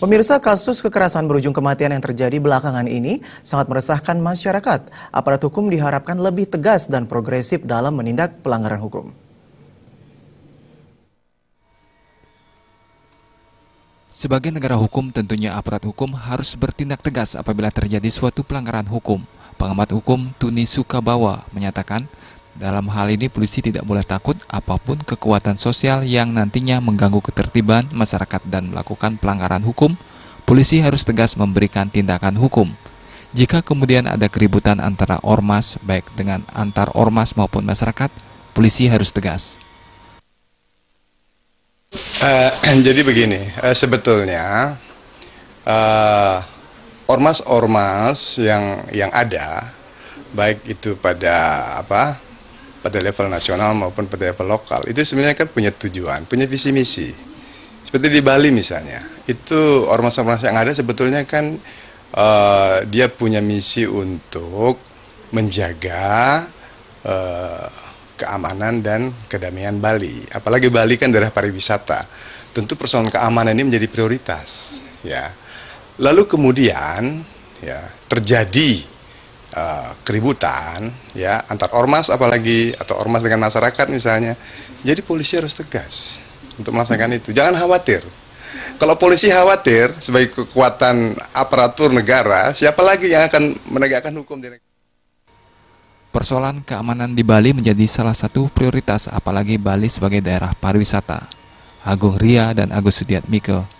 Pemirsa kasus kekerasan berujung kematian yang terjadi belakangan ini sangat meresahkan masyarakat. Aparat hukum diharapkan lebih tegas dan progresif dalam menindak pelanggaran hukum. Sebagai negara hukum, tentunya aparat hukum harus bertindak tegas apabila terjadi suatu pelanggaran hukum. Pengamat hukum Tuni Sukabawa menyatakan, dalam hal ini polisi tidak boleh takut apa pun kekuatan sosial yang nantinya mengganggu ketertiban masyarakat dan melakukan pelanggaran hukum, polisi harus tegas memberikan tindakan hukum. Jika kemudian ada keributan antara ormas, baik dengan antar ormas maupun masyarakat, polisi harus tegas. Uh, jadi begini, uh, sebetulnya ormas-ormas uh, yang yang ada, baik itu pada apa pada level nasional maupun pada level lokal itu sebenarnya kan punya tujuan, punya visi misi. Seperti di Bali misalnya, itu ormas-ormas yang ada sebetulnya kan uh, dia punya misi untuk menjaga uh, keamanan dan kedamaian Bali. Apalagi Bali kan daerah pariwisata. Tentu persoalan keamanan ini menjadi prioritas, ya. Lalu kemudian ya terjadi uh, keributan ya antar ormas apalagi atau ormas dengan masyarakat misalnya. Jadi polisi harus tegas untuk melaksanakan itu. Jangan khawatir. Kalau polisi khawatir sebagai kekuatan aparatur negara, siapa lagi yang akan menegakkan hukum? Persoalan keamanan di Bali menjadi salah satu prioritas apalagi Bali sebagai daerah pariwisata. Agung Ria dan Agus Sudiat Miko